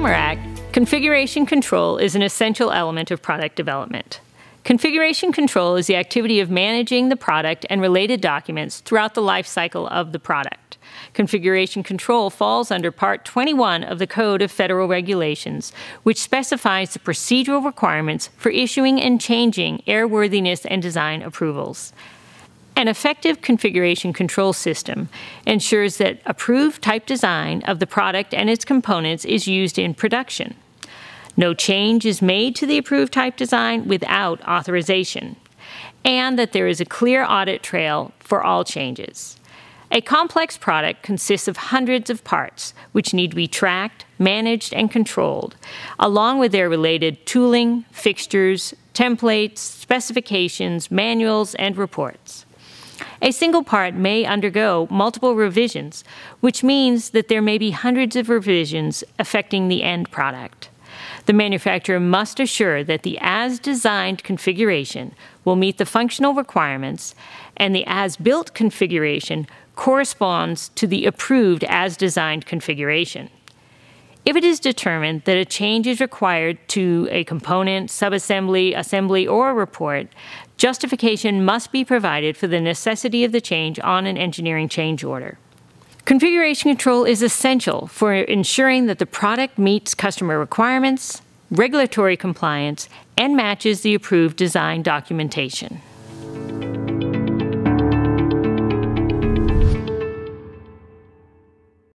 Tamarack, configuration control is an essential element of product development. Configuration control is the activity of managing the product and related documents throughout the life cycle of the product. Configuration control falls under Part 21 of the Code of Federal Regulations, which specifies the procedural requirements for issuing and changing airworthiness and design approvals. An effective configuration control system ensures that approved type design of the product and its components is used in production. No change is made to the approved type design without authorization, and that there is a clear audit trail for all changes. A complex product consists of hundreds of parts, which need to be tracked, managed, and controlled, along with their related tooling, fixtures, templates, specifications, manuals, and reports. A single part may undergo multiple revisions, which means that there may be hundreds of revisions affecting the end product. The manufacturer must assure that the as-designed configuration will meet the functional requirements and the as-built configuration corresponds to the approved as-designed configuration. If it is determined that a change is required to a component, subassembly, assembly, or report, justification must be provided for the necessity of the change on an engineering change order. Configuration control is essential for ensuring that the product meets customer requirements, regulatory compliance, and matches the approved design documentation.